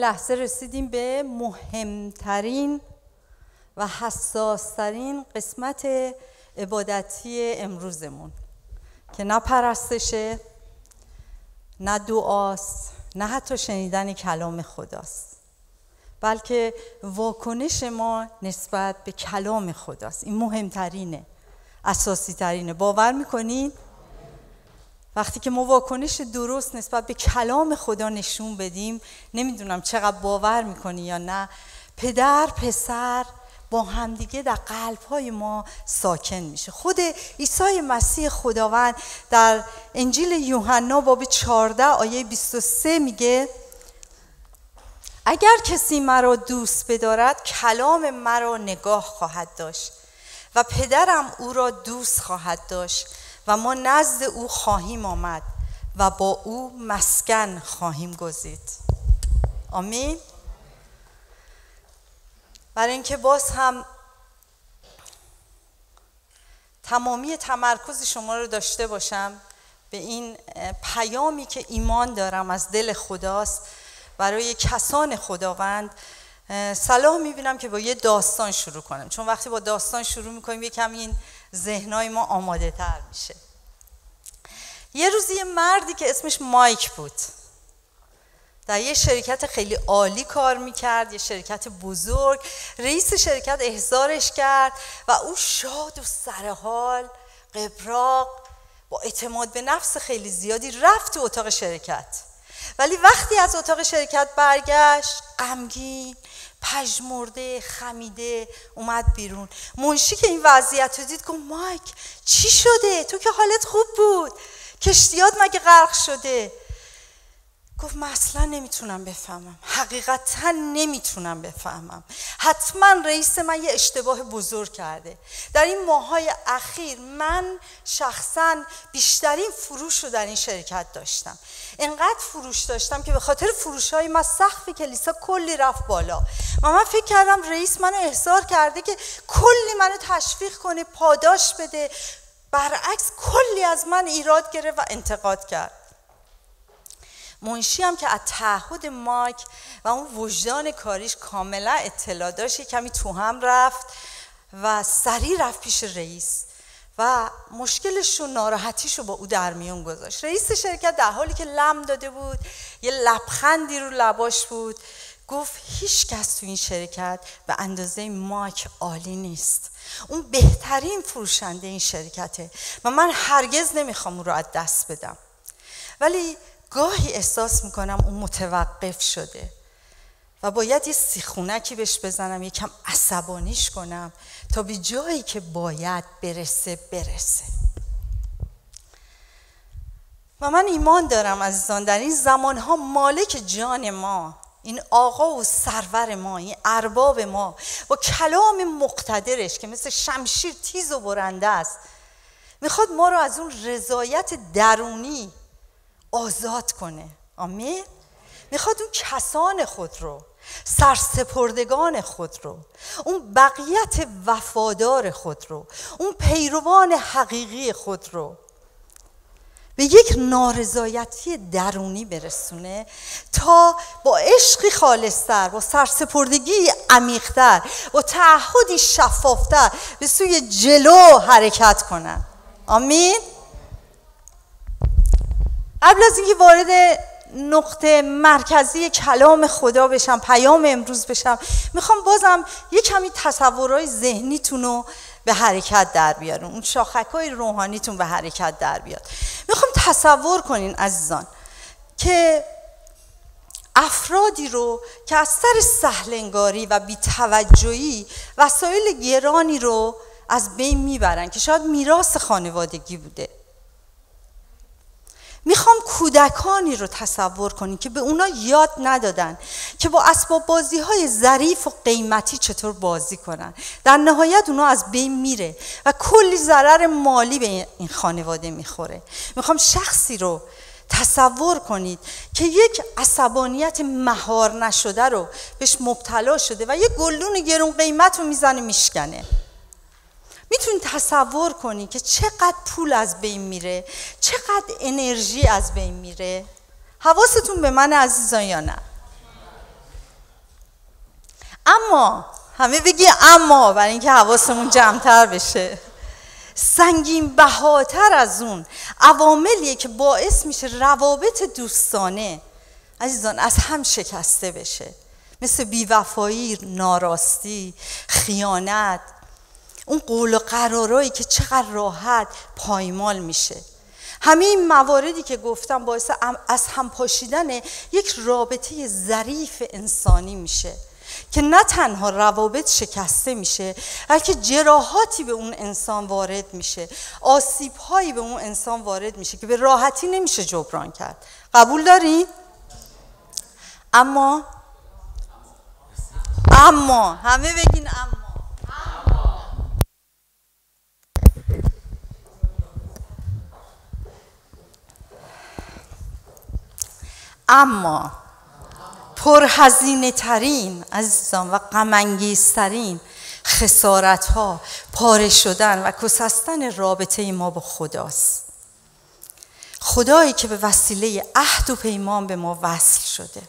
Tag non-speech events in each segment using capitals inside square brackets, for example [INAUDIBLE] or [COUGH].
لحظه رسیدیم به مهمترین و حساسترین قسمت عبادتی امروزمون که نه پرستشه نه دعاست نه حتی شنیدن کلام خداست بلکه واکنش ما نسبت به کلام خداست. این مهمترینه اساسی ترینه باور می‌کنید وقتی که ما واکنش درست نسبت به کلام خدا نشون بدیم نمی‌دونم چقدر باور می‌کنی یا نه پدر پسر با همدیگه در قلب های ما ساکن میشه. خود عیسی مسیح خداوند در انجیل یوحنا باب 14 آیه 23 میگه اگر کسی مرا دوست بدارد کلام مرا نگاه خواهد داشت و پدرم او را دوست خواهد داشت. و ما نزد او خواهیم آمد و با او مسکن خواهیم گزید. آمین. برای اینکه باز هم تمامی تمرکز شما رو داشته باشم به این پیامی که ایمان دارم از دل خداست برای کسان خداوند صلاح می‌بینم که با یه داستان شروع کنم. چون وقتی با داستان شروع می‌کنیم یه کمی این ذهنهای ما آماده تر میشه. یه روزی یه مردی که اسمش مایک بود در یه شرکت خیلی عالی کار می‌کرد یه شرکت بزرگ رئیس شرکت احضارش کرد و او شاد و سرحال قبراق با اعتماد به نفس خیلی زیادی رفت تو اتاق شرکت. ولی وقتی از اتاق شرکت برگشت غمگین پژمرده خمیده اومد بیرون. منشی که این وضعیت رو دید گفت مایک چی شده؟ تو که حالت خوب بود. کشتیات مگه غرق شده؟ گفت من اصلا نمی‌تونم بفهمم. حقیقتا نمی‌تونم بفهمم. حتما رئیس من یه اشتباه بزرگ کرده. در این ماهای اخیر من شخصا بیشترین فروش رو در این شرکت داشتم. انقدر فروش داشتم که به خاطر فروش های ما سقف کلیسا کلی رفت بالا. و من فکر کردم رئیس منو احضار کرده که کلی منو تشویق کنه پاداش بده. برعکس کلی از من ایراد گرفت و انتقاد کرد. منشی هم که از تعهد مایک و اون وجدان کاریش کاملا اطلاع داشت کمی تو هم رفت و سریع رفت پیش رئیس و مشکلش و ناراحتیش رو با او در میون گذاشت. رئیس شرکت در حالی که لم داده بود یه لبخندی رو لباش بود گفت هیچ کس تو این شرکت به اندازه مایک عالی نیست. اون بهترین فروشنده این شرکته و من هرگز نمی‌خوام اون رو از دست بدم. ولی گاهی احساس می‌کنم اون متوقف شده و باید یه سیخونکی بهش بزنم یکم عصبانیش کنم تا به جایی که باید برسه برسه. و من ایمان دارم عزیزان در این زمانها مالک جان ما این آقا و سرور ما این ارباب ما با کلام مقتدرش که مثل شمشیر تیز و برنده است می‌خواد ما رو از اون رضایت درونی آزاد کنه. آمین؟ می‌خواد اون کسان خود رو سرسپردگان خود رو اون بقیت وفادار خود رو اون پیروان حقیقی خود رو به یک نارضایتی درونی برسونه تا با عشقی خالصتر با سرسپردگی عمیقتر با تعهدی شفافتر به سوی جلو حرکت کنن. آمین؟ قبل از اینکه وارد نقطه مرکزی کلام خدا بشم پیام امروز بشم می‌خوام بازم یه کمی تصورهای ذهنیتون رو به حرکت در بیارم اون شاخک های روحانیتون به حرکت در بیاد. می‌خوام تصور کنین عزیزان که افرادی رو که از سر سهلنگاری و بیتوجهی وسایل گرانی رو از بین می‌برن که شاید میراث خانوادگی بوده. می‌خوام کودکانی رو تصور کنی که به اونا یاد ندادن که با اسباب بازی های ظریف و قیمتی چطور بازی کنن. در نهایت اونا از بین میره و کلی ضرر مالی به این خانواده می‌خوره. می‌خوام شخصی رو تصور کنید که یک عصبانیت مهار نشده رو بهش مبتلا شده و یک گلدون گرون قیمت رو می‌زنه میشکنه. می‌تونی تصور کنی که چقدر پول از بین میره چقدر انرژی از بین میره؟ حواستون به من عزیزان یا نه؟ اما همه بگی اما برای اینکه حواسمون جمعتر بشه. سنگین بهاتر از اون عواملیه که باعث میشه روابط دوستانه عزیزان از هم شکسته بشه. مثل بیوفایی، ناراستی، خیانت اون قول و قرارایی که چقدر راحت پایمال میشه. همه این مواردی که گفتم باعث از هم پاشیدن یک رابطه ظریف انسانی میشه که نه تنها روابط شکسته میشه بلکه جراحاتی به اون انسان وارد میشه آسیب هایی به اون انسان وارد میشه که به راحتی نمیشه جبران کرد. قبول دارین؟ اما اما همه بگین اما. اما پرهزینه ترین عزیزان و غمانگیزترین خسارت ها پاره شدن و کسستن رابطه ما با خداست. خدایی که به وسیله عهد و پیمان به ما وصل شده.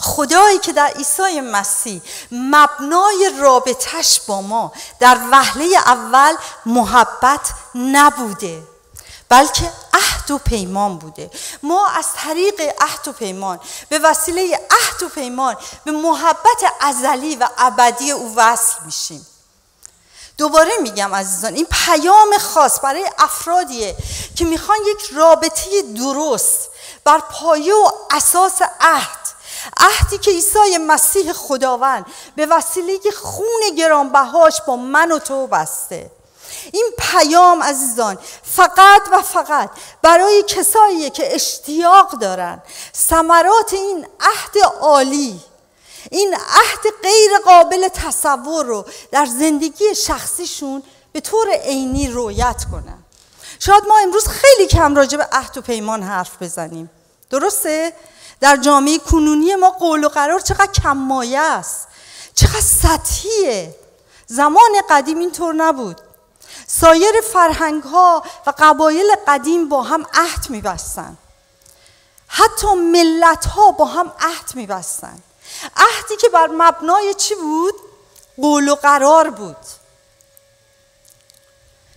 خدایی که در عیسی مسیح مبنای رابطش با ما در وهله اول محبت نبوده. بلکه عهد و پیمان بوده. ما از طریق عهد و پیمان به وسیله عهد و پیمان به محبت ازلی و ابدی او وصل میشیم. دوباره میگم عزیزان این پیام خاص برای افرادیه که می‌خوان یک رابطه درست بر پایه و اساس عهد. عهدی که عیسی مسیح خداوند به وسیله خون گرانبهاش با من و تو بسته. این پیام عزیزان فقط و فقط برای کسایی که اشتیاق دارن. ثمرات این عهد عالی این عهد غیر قابل تصور رو در زندگی شخصیشون به طور عینی رویت کنن. شاید ما امروز خیلی کم راجع به عهد و پیمان حرف بزنیم. درسته؟ در جامعه کنونی ما قول و قرار چقدر کم مایه است چقدر سطحیه. زمان قدیم اینطور نبود. سایر فرهنگ ها و قبایل قدیم با هم عهد میبستن. حتی ملت ها با هم عهد میبستن. عهدی که بر مبنای چی بود؟ قول و قرار بود.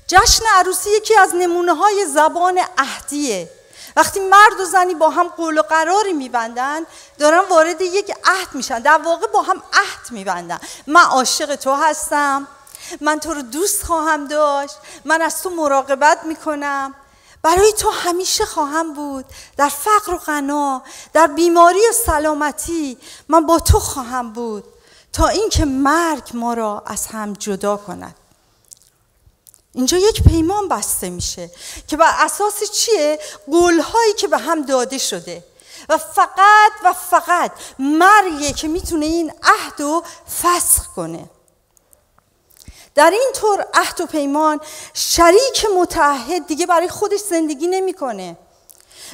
جشن عروسی یکی از نمونه های زبان عهدیه. وقتی مرد و زنی با هم قول و قراری میبندن دارن وارد یک عهد میشن. در واقع با هم عهد میبندن. من عاشق تو هستم. من تو رو دوست خواهم داشت. من از تو مراقبت می‌کنم. برای تو همیشه خواهم بود. در فقر و غنا در بیماری و سلامتی من با تو خواهم بود. تا اینکه مرگ ما را از هم جدا کند. اینجا یک پیمان بسته میشه که بر اساس چیه؟ قولهایی که به هم داده شده. و فقط و فقط مرگه که می‌تونه این عهد رو فسخ کنه. در این طور عهد و پیمان شریک متعهد دیگه برای خودش زندگی نمی‌کنه.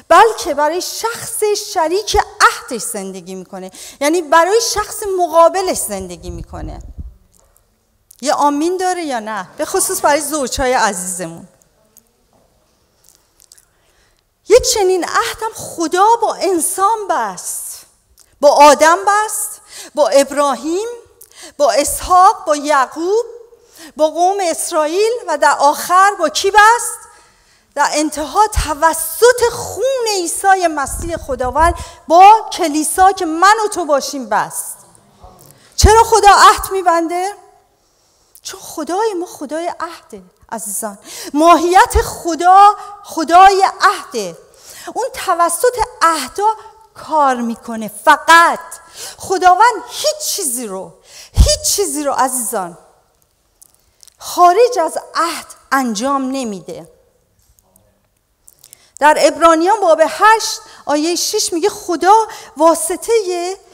بلکه برای شخص شریک عهدش زندگی می‌کنه. یعنی برای شخص مقابلش زندگی می‌کنه. یه آمین داره یا نه؟ به خصوص برای زوجهای عزیزمون. یک چنین عهدم خدا با انسان بست. با آدم بست با ابراهیم با اسحاق با یعقوب. با قوم اسرائیل و در آخر با کی بست؟ در انتها توسط خون عیسی مسیح خداوند با کلیسا که من و تو باشیم بست چرا خدا عهد میبنده؟ چون خدای ما خدای عهده عزیزان ماهیت خدا خدای عهده اون توسط عهدا کار می‌کنه فقط خداوند هیچ چیزی رو هیچ چیزی رو عزیزان خارج از عهد انجام نمیده. در ابرانیان باب 8 آیه 6 میگه خدا واسطه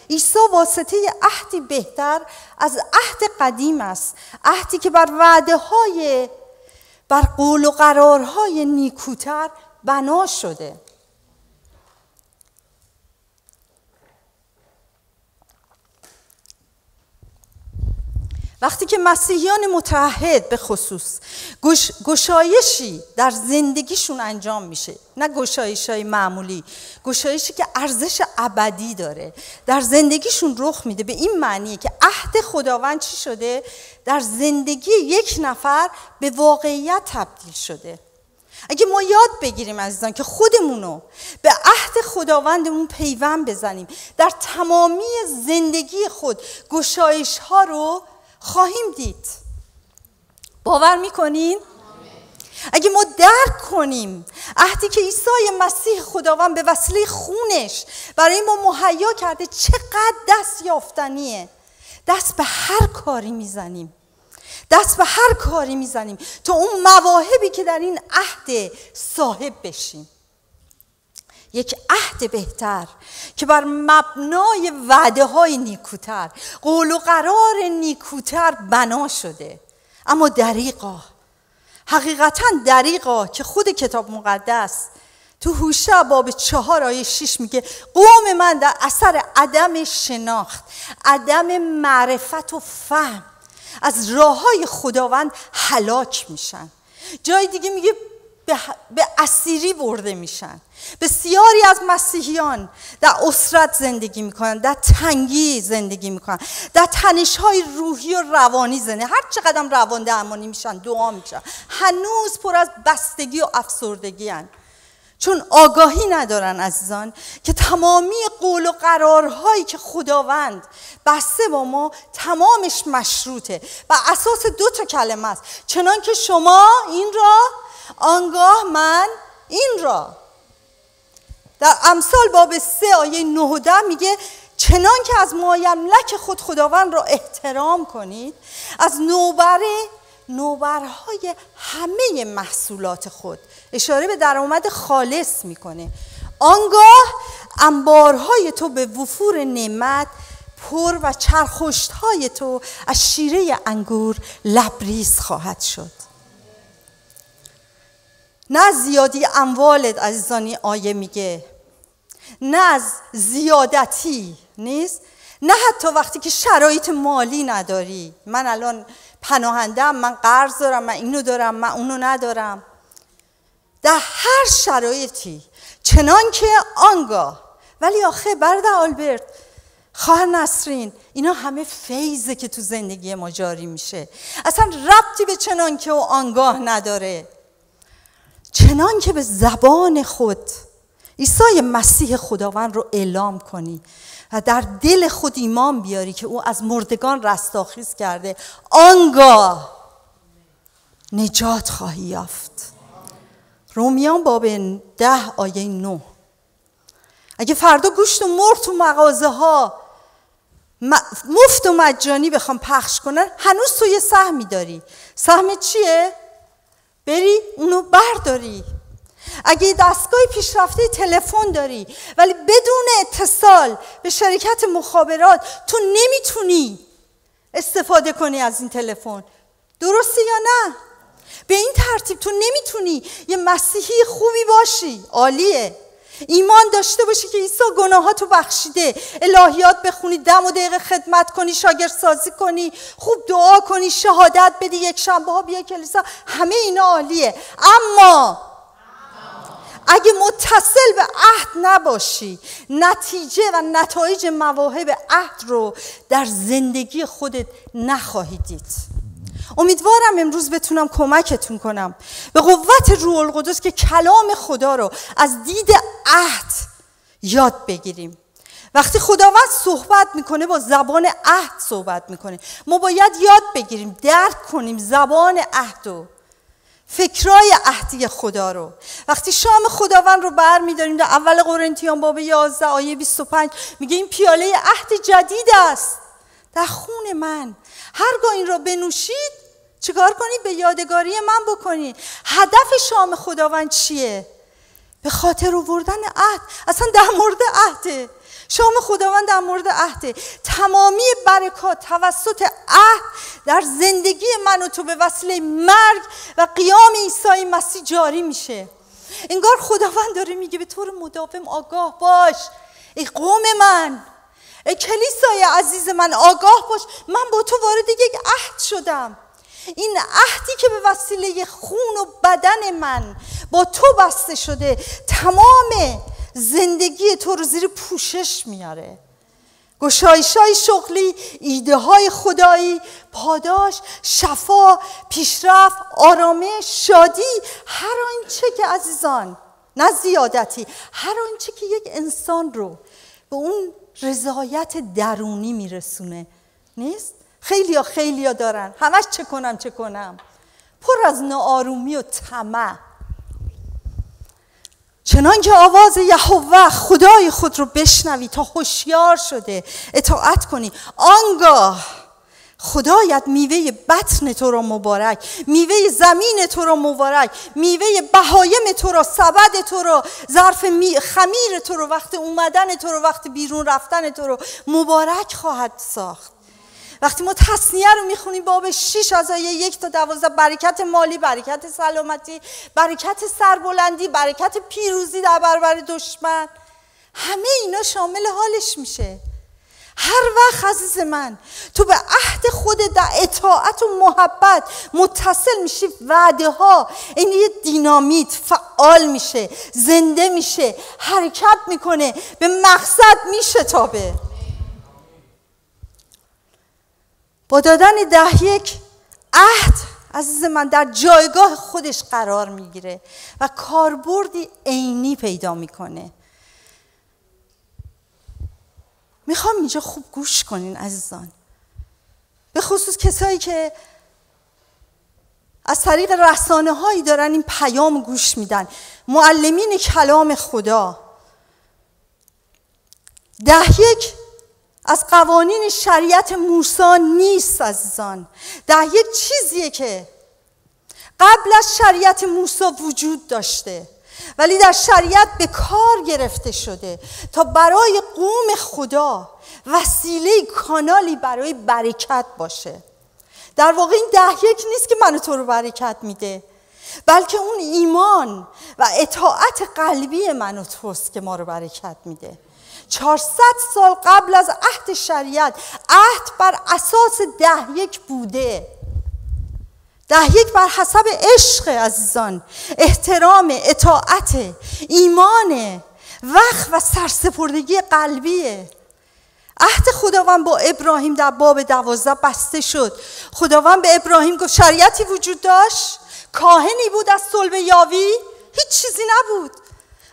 عیسی واسطه عهدی بهتر از عهد قدیم است. عهدی که بر وعده های بر قول و قرارهای نیکوتر بنا شده. وقتی که مسیحیان متحد به خصوص گشایشی در زندگیشون انجام میشه نه گشایش های معمولی گشایشی که ارزش ابدی داره در زندگیشون رخ میده. به این معنیه که عهد خداوند چی شده؟ در زندگی یک نفر به واقعیت تبدیل شده. اگه ما یاد بگیریم عزیزان که خودمونو به عهد خداوندمون پیوند بزنیم در تمامی زندگی خود گشایش ها رو خواهیم دید. باور می‌کنین؟ اگه ما درک کنیم عهدی که عیسی مسیح خداوند به وسیله خونش برای ما مهیا کرده چقدر دست یافتنیه. دست به هر کاری می‌زنیم. دست به هر کاری می‌زنیم تا اون مواهبی که در این عهد صاحب بشیم. یک عهد بهتر که بر مبنای وعده های نیکوتر قول و قرار نیکوتر بنا شده. اما دریقا حقیقتا دریقا که خود کتاب مقدس تو هوشه باب چهار آیه شیش میگه قوم من در اثر عدم شناخت عدم معرفت و فهم از راه های خداوند حلاک میشن. جای دیگه میگه به اسیری برده میشن. بسیاری از مسیحیان در اسرت زندگی می‌کنن در تنگی زندگی می‌کنن در تنش های روحی و روانی زندگی. هر چقدر روان درمانی میشن دعا میشن. هنوز پر از بستگی و افسردگی هن. چون آگاهی ندارن عزیزان که تمامی قول و قرارهایی که خداوند بسته با ما تمامش مشروطه. و اساس دو تا کلمه است. چنان که شما این را آنگاه من این را در امثال باب سه آیه 9 میگه چنان که از مایملک خود خداوند را احترام کنید از نوبره نوبرهای همه محصولات خود اشاره به درآمد خالص می‌کنه. آنگاه انبارهای تو به وفور نعمت پر و چرخشت تو از شیره انگور لبریز خواهد شد. نه زیادی اموالت عزیزانی آیه میگه. نه از زیادتی نیست. نه حتی وقتی که شرایط مالی نداری. من الان پناهندم من قرض دارم من اینو دارم من اونو ندارم. در هر شرایطی. چنان که آنگاه. ولی آخه برده آلبرت خواهر نسرین اینا همه فیضه که تو زندگی ما جاری میشه. اصلا ربطی به چنان که و آنگاه نداره. چنان که به زبان خود عیسی مسیح خداوند رو اعلام کنی و در دل خود ایمان بیاری که او از مردگان رستاخیز کرده آنگاه نجات خواهی یافت. رومیان باب ده آیه نو اگه فردا گوشت و مرد تو مغازه ها مفت و مجانی بخوام پخش کنن هنوز تو یه سهمی داری. سهم چیه؟ بری اونو برداری. اگه دستگاه پیشرفته تلفن داری ولی بدون اتصال به شرکت مخابرات تو نمی‌تونی استفاده کنی از این تلفن. درسته یا نه؟ به این ترتیب تو نمی‌تونی یه مسیحی خوبی باشی. عالیه. ایمان داشته باشی که عیسی گناهاتو بخشیده. الهیات بخونی دم و دقیقه خدمت کنی شاگرد سازی کنی خوب دعا کنی شهادت بدی یک شنبه ها بیا کلیسا. همه اینا عالیه. اما اگه متصل به عهد نباشی نتیجه و نتایج مواهب عهد رو در زندگی خودت نخواهی دید. امیدوارم امروز بتونم کمکتون کنم. به قوت روح القدس که کلام خدا رو از دید عهد یاد بگیریم. وقتی خداوند صحبت می‌کنه با زبان عهد صحبت می‌کنه. ما باید یاد بگیریم درک کنیم زبان عهد و فکرای عهدی خدا رو. وقتی شام خداوند رو بر میداریم در اول قرنتیان باب 11 آیه 25 میگه این پیاله عهد جدید است. در خون من هرگاه این را بنوشید چیکار کنید به یادگاری من بکنید هدف شام خداوند چیه؟ به خاطر آوردن عهد. اصلا در مورد عهده. شام خداوند در مورد عهده. تمامی برکات توسط عهد در زندگی من و تو به وسیله مرگ و قیام عیسی مسیح جاری میشه. انگار خداوند داره میگه به طور مداوم آگاه باش. ای قوم من ای کلیسای عزیز من آگاه باش. من با تو وارد یک عهد شدم. این عهدی که به وسیله خون و بدن من با تو بسته شده تمام زندگی تو رو زیر پوشش میاره. گشایش های شغلی ایده های خدایی پاداش شفا پیشرفت آرامش شادی هر آنچه که عزیزان نه زیادتی هر آنچه که یک انسان رو به اون رضایت درونی میرسونه. نیست؟ خیلی ها خیلی ها دارن. همش چه کنم چه کنم. پر از ناآرومی و طمع. چنان که آواز یهوه خدای خود رو بشنوی تا هوشیار شده اطاعت کنی. آنگاه خدایت میوه بطن تو را مبارک میوه زمین تو را مبارک میوه بهایم تو را سبد تو را ظرف خمیر تو رو وقت اومدن تو رو وقت بیرون رفتن تو رو مبارک خواهد ساخت. وقتی ما تصنیه رو می‌خونیم باب 6 از آیه یک تا دوازده برکت مالی برکت سلامتی برکت سربلندی برکت پیروزی در برابر دشمن. همه اینا شامل حالش میشه. هر وقت عزیز من تو به عهد خود در اطاعت و محبت متصل میشی وعده ها این یه دینامیت فعال میشه زنده میشه حرکت می‌کنه به مقصد میشتابه. با دادن ده یک عهد عزیز من در جایگاه خودش قرار می‌گیره و کاربردی عینی پیدا می‌کنه. می‌خوام اینجا خوب گوش کنین عزیزان. به خصوص کسایی که از طریق رسانه هایی دارن این پیام گوش میدن. معلمین کلام خدا. ده یک از قوانین شریعت موسی نیست عزیزان. ده یک چیزیه که قبل از شریعت موسی وجود داشته ولی در شریعت به کار گرفته شده تا برای قوم خدا وسیله کانالی برای برکت باشه. در واقع این ده یک نیست که منو تو رو برکت میده بلکه اون ایمان و اطاعت قلبی من و توست که ما رو برکت میده. 400 سال قبل از عهد شریعت عهد بر اساس ده یک بوده. ده یک بر حسب عشق عزیزان احترام اطاعت ایمان وقت و سرسپردگی قلبیه عهد خداوند با ابراهیم در باب دوازده بسته شد. خداوند به ابراهیم گفت شریعتی وجود داشت؟ کاهنی بود از صلب یاوی؟ هیچ چیزی نبود.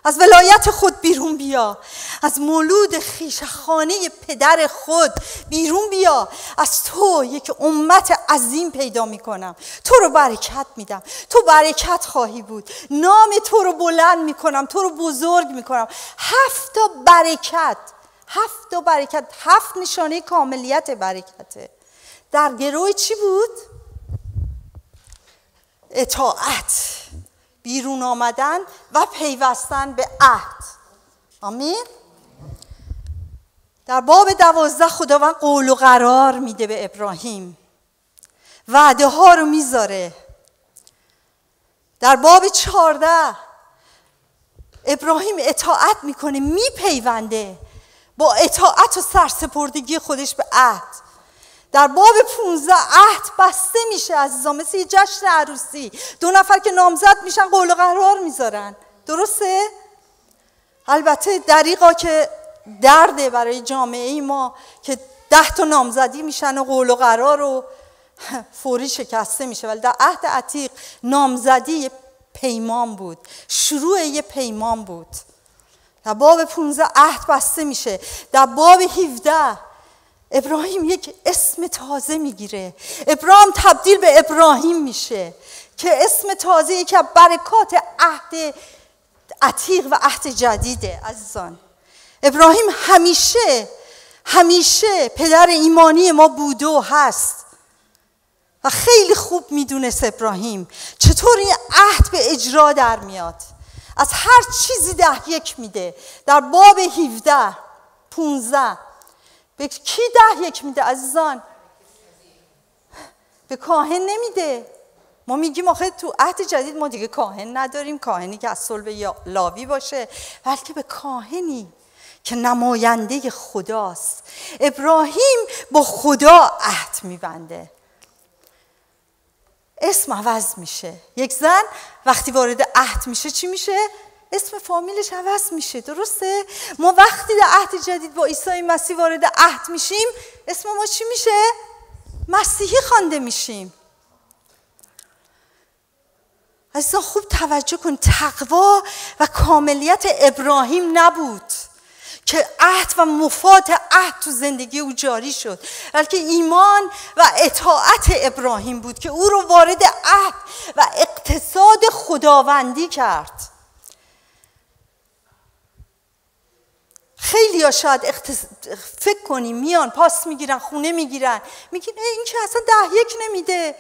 از ولایت خود بیرون بیا. از مولود خیشخانه پدر خود بیرون بیا. از تو یک امت عظیم پیدا می‌کنم. تو رو برکت میدم. تو برکت خواهی بود. نام تو رو بلند می‌کنم. تو رو بزرگ می‌کنم. هفت تا برکت. هفت تا برکت. هفت نشانه کاملیت برکته. در گروه چی بود؟ اطاعت. بیرون آمدن و پیوستن به عهد. آمین؟ در باب دوازده خداوند قول و قرار میده به ابراهیم. وعده ها رو می‌ذاره. در باب چهارده ابراهیم اطاعت می‌کنه میپیونده. با اطاعت و سرسپردگی خودش به عهد. در باب 15 عهد بسته میشه عزیزان مثل یه جشن عروسی. دو نفر که نامزد میشن قول و قرار می‌ذارن. درسته؟ البته دریقا که درده برای جامعه ما که ده تا نامزدی میشن و قول و قرار رو [LAUGHS] فوری شکسته میشه. ولی در عهد عتیق نامزدی پیمان بود. شروع یه پیمان بود. در باب 15 عهد بسته میشه. در باب 17 ابراهیم یک اسم تازه می‌گیره. ابراهیم تبدیل به ابراهیم میشه. که اسم تازه که برکات عهد عتیق و عهد جدیده عزیزان. ابراهیم همیشه همیشه پدر ایمانی ما بوده و هست. و خیلی خوب می‌دونست ابراهیم چطور این عهد به اجرا در میاد. از هر چیزی ده یک میده. در باب 17 15 به کی ده یک میده عزیزان؟ به کاهن نمیده. ما میگیم آخه تو عهد جدید ما دیگه کاهن نداریم. کاهنی که از صلب لاوی باشه. بلکه به کاهنی که نماینده خداست. ابراهیم با خدا عهد میبنده. اسم عوض میشه. یک زن وقتی وارد عهد میشه چی میشه؟ اسم فامیلش عوض میشه درسته؟ ما وقتی در عهد جدید با عیسی مسیح وارد عهد میشیم اسم ما چی میشه؟ مسیحی خوانده میشیم. عزیزان خوب توجه کن تقوا و کاملیت ابراهیم نبود که عهد و مفاد عهد تو زندگی او جاری شد بلکه ایمان و اطاعت ابراهیم بود که او رو وارد عهد و اقتصاد خداوندی کرد. خیلی ها شاید فکر کنیم میان پاس می‌گیرن خونه می‌گیرن. میگین این که اصلا ده یک نمیده.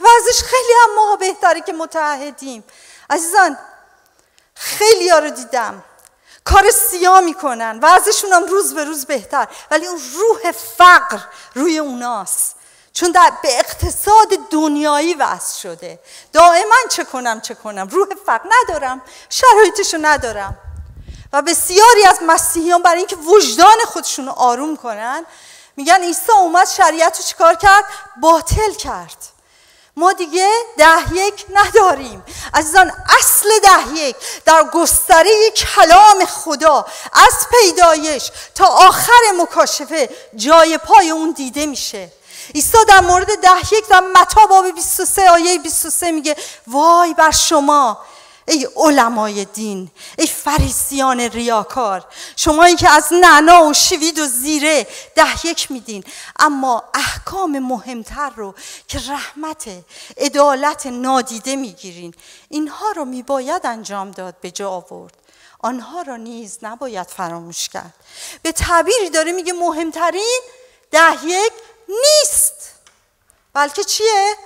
وضعش خیلی هم ما بهتره که متحدیم عزیزان خیلی ها رو دیدم. کار سیاه می‌کنن. وضعشون هم روز به روز بهتر. ولی اون روح فقر روی اوناست. چون در به اقتصاد دنیایی وضع شده. دائما چه کنم چه کنم. روح فقر ندارم. شرایطشو ندارم. و بسیاری از مسیحیان برای اینکه وجدان خودشون رو آروم کنن میگن عیسی اومد شریعت رو چیکار کرد؟ باطل کرد. ما دیگه ده یک نداریم. عزیزان اصل ده یک در گستره کلام خدا از پیدایش تا آخر مکاشفه جای پای اون دیده میشه. عیسی در مورد ده یک در متا باب 23 آیه 23 میگه وای بر شما ای علمای دین ای فریسیان ریاکار. شمایی که از نعنا و شوید و زیره ده یک میدین اما احکام مهمتر رو که رحمت عدالت نادیده می‌گیرین. اینها رو میباید انجام داد به جا آورد. آنها را نیز نباید فراموش کرد. به تعبیری داره میگه مهمترین ده یک نیست. بلکه چیه؟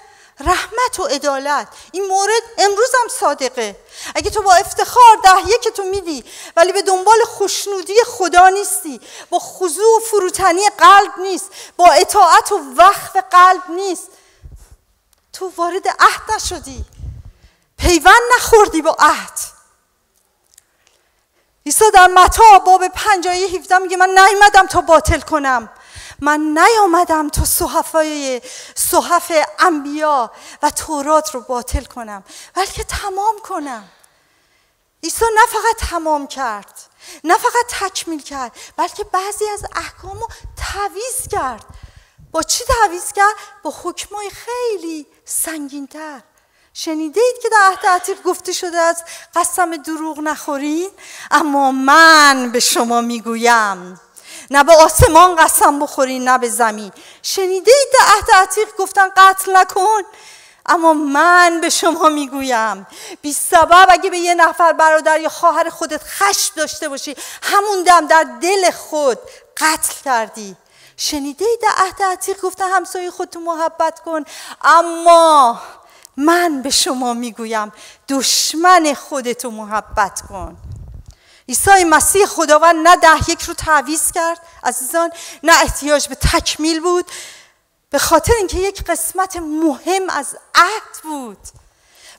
رحمت و عدالت. این مورد امروز هم صادقه. اگه تو با افتخار ده که تو میدی ولی به دنبال خوشنودی خدا نیستی. با خضوع و فروتنی قلب نیست. با اطاعت و وقف قلب نیست. تو وارد عهد نشدی. پیوند نخوردی با عهد. عیسی در متا باب پنج آیه 17 میگه من نیومدم تا باطل کنم. من نیامدم تا صحفای صحف انبیا و تورات رو باطل کنم بلکه تمام کنم. عیسی نه فقط تمام کرد نه فقط تکمیل کرد بلکه بعضی از احکام رو تعویز کرد. با چی تعویز کرد؟ با حکمای خیلی سنگینتر. شنیده اید که در عهد عتیق گفته شده از قسم دروغ نخورین اما من به شما می‌گویم. نه به آسمان قسم بخورین نه به زمین. شنیده اید عهد عتیق؟ گفتن قتل نکن. اما من به شما می‌گویم بی سبب اگه به یه نفر برادر یا خواهر خودت خشم داشته باشی همون دم در دل خود قتل کردی. شنیده ای در عهد عتیق؟ گفته همسایه خودتو محبت کن. اما من به شما می‌گویم دشمن خودتو محبت کن. عیسی مسیح خداوند نه ده یک رو تعویز کرد عزیزان نه احتیاج به تکمیل بود. به خاطر اینکه یک قسمت مهم از عهد بود.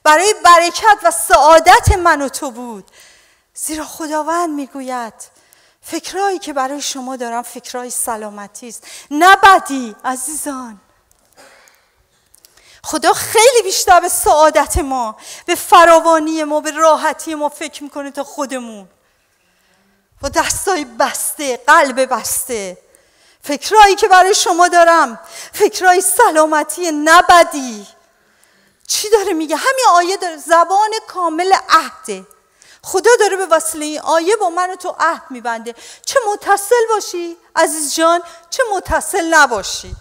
برای برکت و سعادت من و تو بود. زیرا خداوند می‌گوید فکرایی که برای شما دارم فکرای سلامتی است نه بدی عزیزان. خدا خیلی بیشتر به سعادت ما به فراوانی ما به راحتی ما فکر می‌کنه تا خودمون. با دستای بسته قلب بسته. فکرایی که برای شما دارم فکرای سلامتی نبدی. چی داره میگه؟ همین آیه داره زبان کامل عهده. خدا داره به وسیله این آیه با من تو عهد میبنده. چه متصل باشی عزیز جان چه متصل نباشی.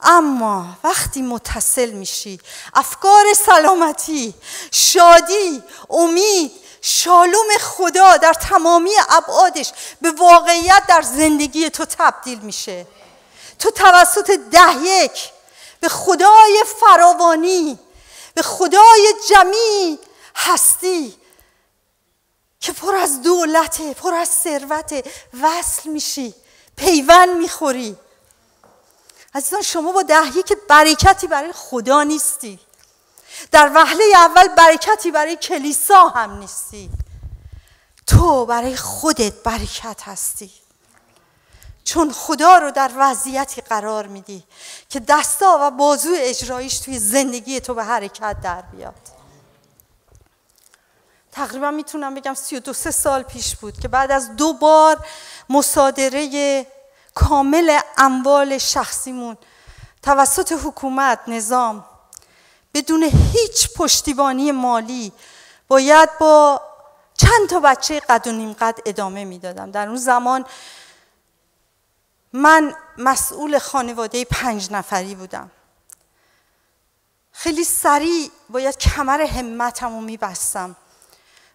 اما وقتی متصل میشی افکار سلامتی شادی امید شالوم خدا در تمامی ابعادش به واقعیت در زندگی تو تبدیل میشه. تو توسط ده یک به خدای فراوانی به خدای جمعی هستی که پر از دولته پر از ثروت وصل میشی پیوند می‌خوری. عزیزان شما با ده یک برکتی برای خدا نیستی. در وهله اول برکتی برای کلیسا هم نیستی. تو برای خودت برکت هستی. چون خدا رو در وضعیتی قرار میدی که دستا و بازو اجرایش توی زندگی تو به حرکت در بیاد. تقریبا می‌تونم بگم سی و دو سه سال پیش بود که بعد از دو بار مصادره کامل اموال شخصیمون توسط حکومت نظام بدون هیچ پشتیبانی مالی باید با چند تا بچه قد و نیم قد ادامه می‌دادم. در اون زمان من مسئول خانواده پنج نفری بودم. خیلی سریع باید کمر همتم رو میبستم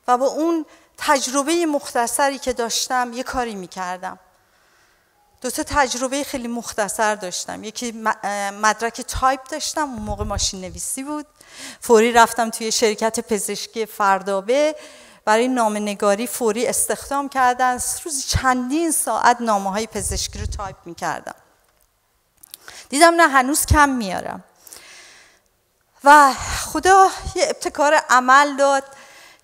و با اون تجربه مختصری که داشتم یه کاری می‌کردم. دو تا تجربه خیلی مختصر داشتم. یکی مدرک تایپ داشتم اون موقع ماشین نویسی بود. فوری رفتم توی شرکت پزشکی فردابه. برای نگاری فوری استخدام کردن. روز چندین ساعت نامه های پزشکی رو تایپ می‌کردم. دیدم نه هنوز کم میارم. و خدا یه ابتکار عمل داد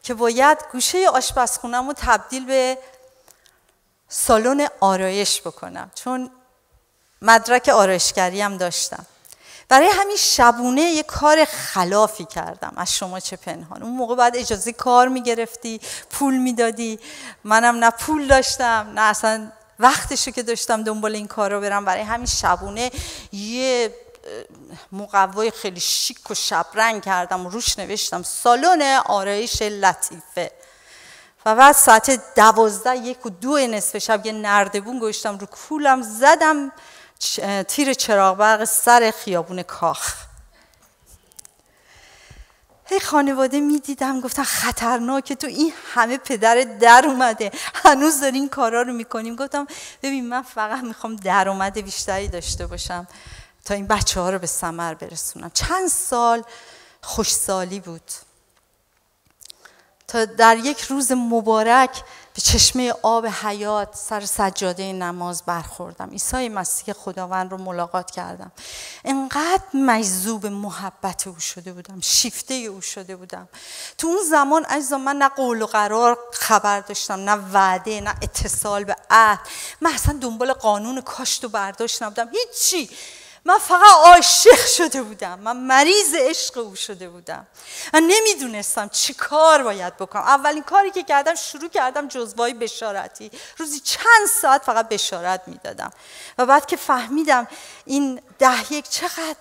که باید گوشه آشپزخونم رو تبدیل به سالن آرایش بکنم چون مدرک آرایشگری هم داشتم. برای همین شبونه یه کار خلافی کردم. از شما چه پنهان. اون موقع بعد اجازه کار می‌گرفتی پول می‌دادی. منم نه پول داشتم نه اصلا وقتشو که داشتم دنبال این کار رو برم. برای همین شبونه یه مقوای خیلی شیک و شبرنگ کردم و روش نوشتم. سالن آرایش لطیفه. و بعد ساعت دوازده یک و دو نصف شب یه نردبون گوشتم رو کولم زدم تیر چراغ برق سر خیابون کاخ. هی خانواده می‌دیدم گفتن خطرناکه تو این همه پدر در اومده. هنوز داری این کارا رو می‌کنیم. گفتم ببین من فقط می‌خوام درآمد بیشتری داشته باشم تا این بچه ها رو به سمر برسونم. چند سال خوشسالی بود. تا در یک روز مبارک به چشمه آب حیات سر سجاده نماز برخوردم. عیسی مسیح خداوند رو ملاقات کردم. انقدر مجذوب محبت او شده بودم شیفته او شده بودم. تو اون زمان عزیزا من نه قول و قرار خبر داشتم نه وعده نه اتصال به عهد. من اصلا دنبال قانون کاشت و برداشت نبودم. هیچی. من فقط عاشق شده بودم. من مریض عشق او شده بودم. من نمی‌دونستم چی کار باید بکنم. اولین کاری که کردم شروع کردم جزوای بشارتی. روزی چند ساعت فقط بشارت می‌دادم. و بعد که فهمیدم این ده یک چقدر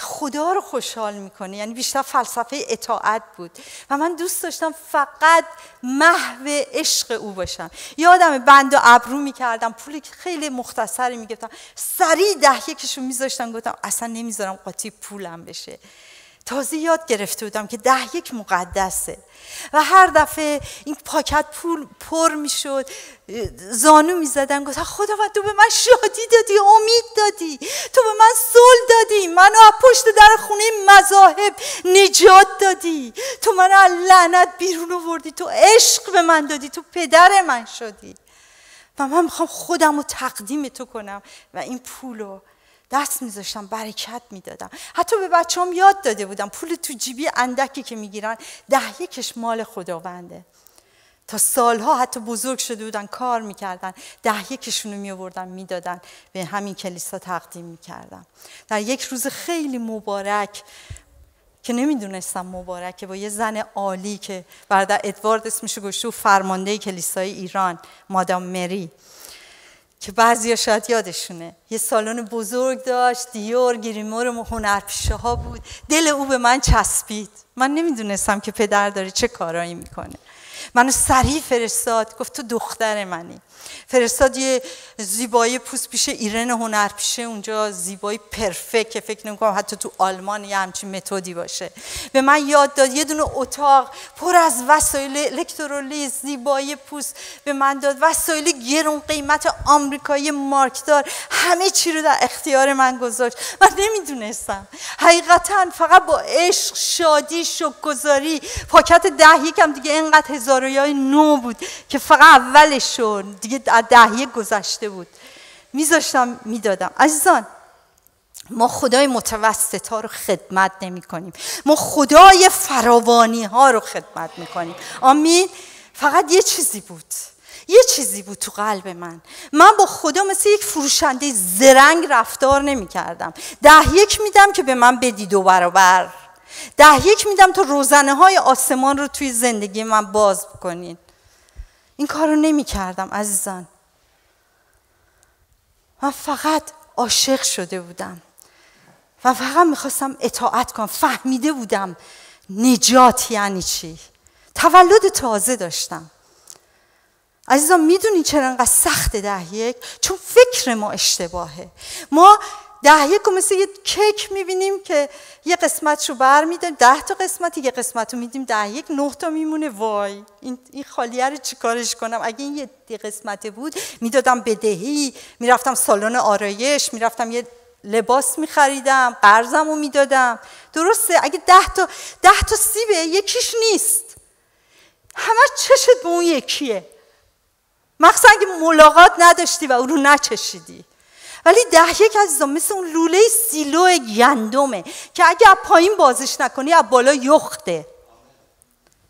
خدا رو خوشحال می‌کنه. یعنی بیشتر فلسفه اطاعت بود. و من دوست داشتم فقط محو عشق او باشم. یادم بند و ابرو می‌کردم. پول خیلی مختصری می‌گفتم سریع ده یکشو میذاشتم گفتم اصلا نمی‌ذارم قاطی پولم بشه. تازه یاد گرفته بودم که ده یک مقدسه. و هر دفعه این پاکت پول پر می‌شد. زانو می‌زدم گفتم خدا و تو به من شادی دادی امید دادی. تو به من صلح دادی. منو از پشت در خونه مذاهب نجات دادی. تو منو از لعنت بیرون آوردی. تو عشق به من دادی. تو پدر من شدی. و من می‌خوام خودم رو تقدیم تو کنم و این پولو دست میذاشتم برکت می‌دادم. حتی به بچه هم یاد داده بودم. پول تو جیبی اندکی که می‌گیرن. ده یکش مال خداونده. تا سالها حتی بزرگ شده بودن کار می‌کردن. ده یکشون رو می‌دادن. به همین کلیسا تقدیم می‌کردم در یک روز خیلی مبارک که نمی‌دونستم مبارکه با یه زن عالی که برادر ادوارد اسمشو گشته و فرمانده کلیسای ایران مادام مری. که بعضی شاید یادشونه. یه سالن بزرگ داشت دیور گریمور هنرپیشه ها بود. دل او به من چسبید. من نمی‌دونستم که پدر داره چه کارایی می‌کنه. منو سریع فرستاد گفت تو دختر منی. فرستاد یه زیبایی پوست پیش ایرن هنر پیشه. اونجا زیبایی پرفکت که فکر نمی‌کنم حتی تو آلمان یه همچین متدی باشه. به من یاد داد. یه دونه اتاق پر از وسایل الکترولیز زیبایی پوست به من داد. وسایل گرون قیمت آمریکایی مارکدار. همه چی رو در اختیار من گذاشت. من نمی‌دونستم. حقیقتا فقط با عشق شادی شکرگزاری. پاکت ده یکم دیگه اینقدر هزارایی نو بود که فقط اولش شد دیگه دهیه گذشته بود. میذاشتم می‌دادم. عزیزان ما خدای متوسط ها رو خدمت نمی کنیم ما خدای فراوانی ها رو خدمت می کنیم آمین. فقط یه چیزی بود. یه چیزی بود تو قلب من. من با خدا مثل یک فروشنده زرنگ رفتار نمی کردم ده یک میدم که به من بدی دو برابر. ده یک میدم تا روزنه های آسمان رو توی زندگی من باز بکنین. این کار رو نمی کردم عزیزان. من فقط عاشق شده بودم. و فقط می‌خواستم اطاعت کنم. فهمیده بودم نجات یعنی چی. تولد تازه داشتم. عزیزان می‌دونی چرا انقدر سخت ده یک؟ چون فکر ما اشتباهه. ما ده یک مثل یه کیک می‌بینیم که یه قسمت رو بر میدیم ده تا قسمت یه قسمت رو میدیم. ده یک نه تا میمونه. وای این, این خالیه رو چیکارش کنم؟ اگه این یه قسمت بود می‌دادم بدهی می‌رفتم سالن آرایش می‌رفتم یه لباس میخریدم قرضم رو می‌دادم. درسته؟ اگه ده تا ده تا سیبه یکیش نیست. همه چشت به اون یکیه. مخصوصا اگه ملاقات نداشتی و اون رو نچشیدی. ولی ده یک عزیزان مثل اون لوله سیلو گندمه که اگه پایین بازش نکنی از بالا یخته.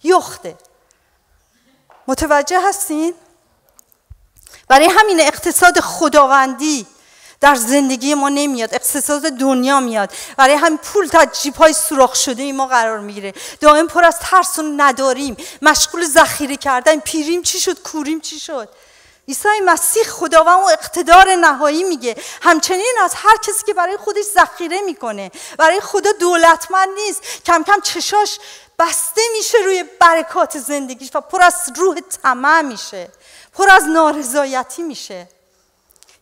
یخته. متوجه هستین؟ برای همین اقتصاد خداوندی در زندگی ما نمیاد اقتصاد دنیا میاد. برای همین پول تا جیب های سوراخ شده ای ما قرار می‌گیره. دائم پر از ترس و نداریم. مشغول ذخیره کردن پیریم چی شد کوریم چی شد؟ عیسی مسیح خداوند و اقتدار نهایی میگه. همچنین از هر کسی که برای خودش ذخیره می‌کنه. برای خدا دولتمند نیست. کم کم چشاش بسته میشه روی برکات زندگیش و پر از روح طمع میشه. پر از نارضایتی میشه.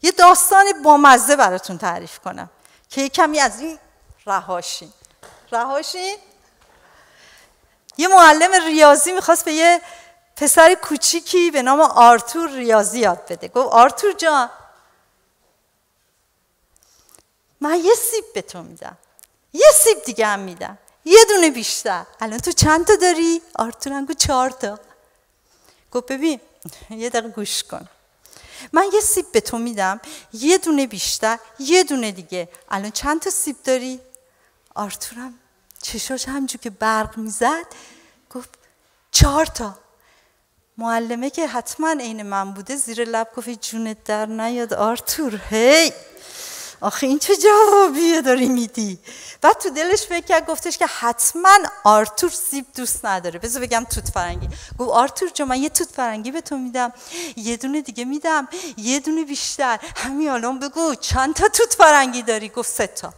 یه داستان بامزه براتون تعریف کنم که کمی از این رهاشین. رهاشین؟ یه معلم ریاضی می‌خواست به یه پسر کوچیکی به نام آرتور ریاضی یاد بده. گفت آرتور جان من یه سیب به تو میدم. یه سیب دیگه هم میدم. یه دونه بیشتر. الان تو چند تا داری؟ آرتور هم گفت چهار تا. گفت ببین یه دقیقه گوش کن. من یه سیب به تو میدم یه دونه بیشتر یه دونه دیگه. الان چند تا سیب داری؟ آرتورم چشاش همجور که برق می‌زد گفت چهار تا. معلمه که حتما عین من بوده زیر لب گفت جونت در نیاد آرتور هی! آخه این چه جوابیه داری میدی؟ بعد تو دلش فکر کرد گفتش که حتما آرتور سیب دوست نداره. بذار بگم توت فرنگی. گفت آرتور جون من یه توت فرنگی به تو میدم. یه دونه دیگه میدم. یه دونه بیشتر. همین الان بگو چند تا توت فرنگی داری؟ گفت سه تا.